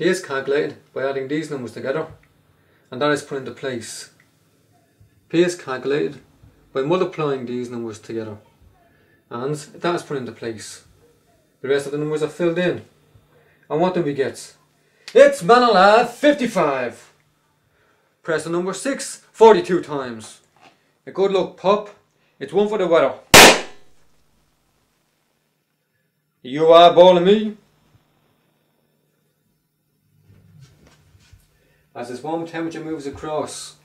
T is calculated by adding these numbers together and that is put into place. P is calculated by multiplying these numbers together and that is put into place. The rest of the numbers are filled in. And what do we get? It's Manilad 55! Press the number 6 42 times. A good luck pop. It's one for the weather. You are balling me. As this warm temperature moves across,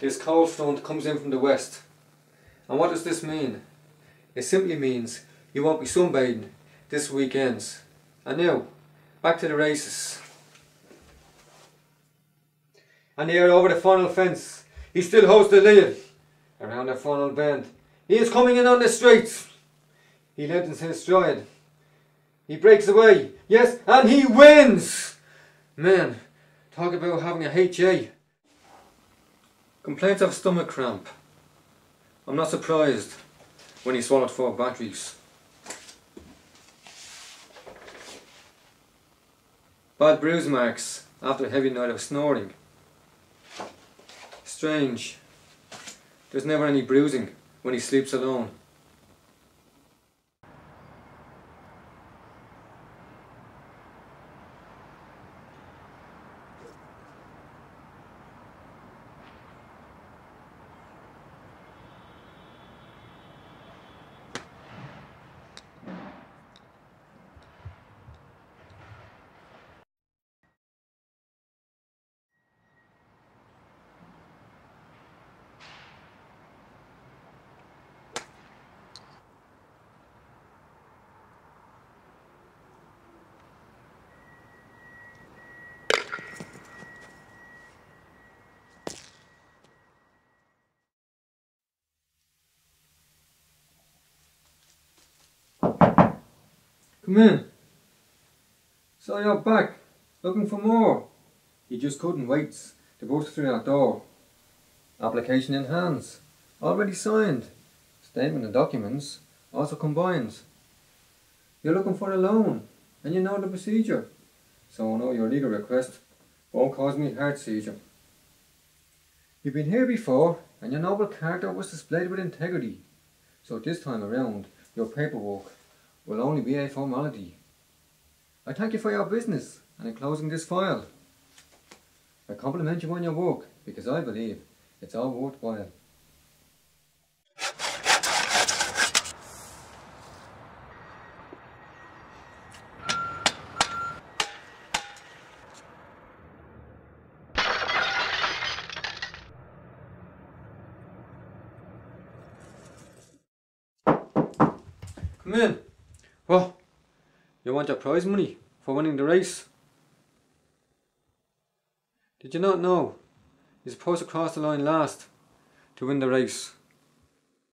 this cold front comes in from the west. And what does this mean? It simply means you won't be sunbathing this weekend. And now, back to the races. And here over the final fence, he still holds the lead. Around the final bend, he is coming in on the straight. He lengthens his stride. He breaks away, yes, and he wins! Man, talk about having a HA. Complaints of stomach cramp. I'm not surprised when he swallowed four batteries. Bad bruise marks after a heavy night of snoring. Strange. There's never any bruising when he sleeps alone. Come in. So you're back, looking for more. You just couldn't wait to burst through that door. Application in hands, already signed. Statement and documents also combined. You're looking for a loan, and you know the procedure. So I know your legal request won't cause me heart seizure. You've been here before, and your noble character was displayed with integrity. So this time around, your paperwork will only be a formality. I thank you for your business and in closing this file. I compliment you on your work because I believe it's all worthwhile. Come in. Well, you want your prize money for winning the race? Did you not know you're supposed to cross the line last to win the race?